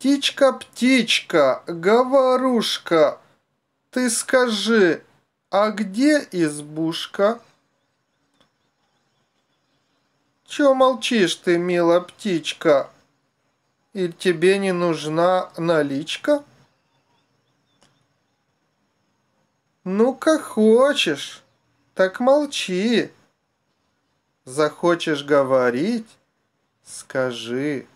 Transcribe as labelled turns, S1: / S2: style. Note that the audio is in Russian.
S1: Птичка, птичка, говорушка, ты скажи, а где избушка? Чё молчишь ты, мила птичка? И тебе не нужна наличка? Ну, как хочешь, так молчи. Захочешь говорить, скажи.